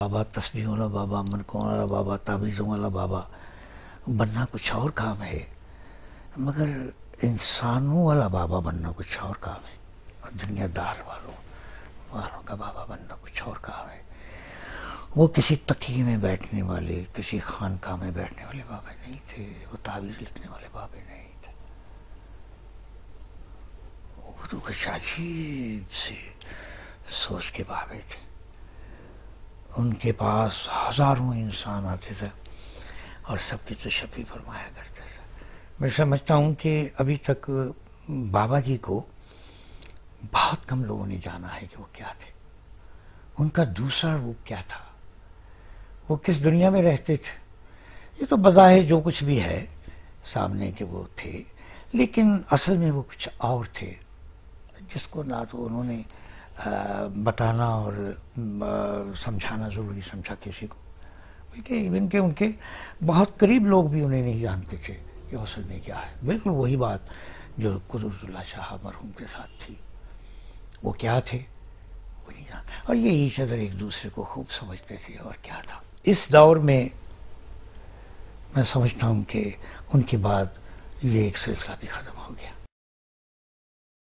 بابا تسبیح والا بابا منکون والا بابا تعویذوں والا بابا بننا کچھ اور کام ہے۔ مگر انسانوں والا بابا بننا کچھ اور کام ہے۔ اور دنیا دار والوں والوں کا بابا بننا کچھ اور کام ہے۔ وہ کسی تقیے میں بیٹھنے والے، کسی خانقاہ میں بیٹھنے والے بابا نہیں تھے، وہ تعویذ لکھنے والے بابے نہیں تھے۔ وہ تو کچھ عجیب سے سوچ کے بابے تھے۔ ان کے پاس ہزاروں انسان آتے تھے اور سب کی تشفی فرمایا کرتے تھے۔ میں سمجھتا ہوں کہ ابھی تک بابا جی کو بہت کم لوگوں نے جانا ہے کہ وہ کیا تھے۔ ان کا دوسرا روپ کیا تھا؟ وہ کس دنیا میں رہتے تھے؟ یہ تو بظاہر جو کچھ بھی ہے سامنے کے وہ تھے، لیکن اصل میں وہ کچھ اور تھے، جس کو نہ تو انہوں نے بتانا اور سمجھانا ضروری سمجھا کسی کو۔ کہ ایون کہ ان کے بہت قریب لوگ بھی انہیں نہیں جانتے تھے کہ اصل میں کیا ہے۔ بالکل وہی بات جو قدرت اللہ شاہ مرحوم کے ساتھ تھی۔ وہ کیا تھے؟ وہ نہیں جانتے۔ اور یہ ایچ ادر ایک دوسرے کو خوب سمجھتے تھے اور کیا تھا۔ اس دور میں میں سمجھتا ہوں کہ ان کے بعد یہ ایک سلسلہ بھی ختم ہو گیا۔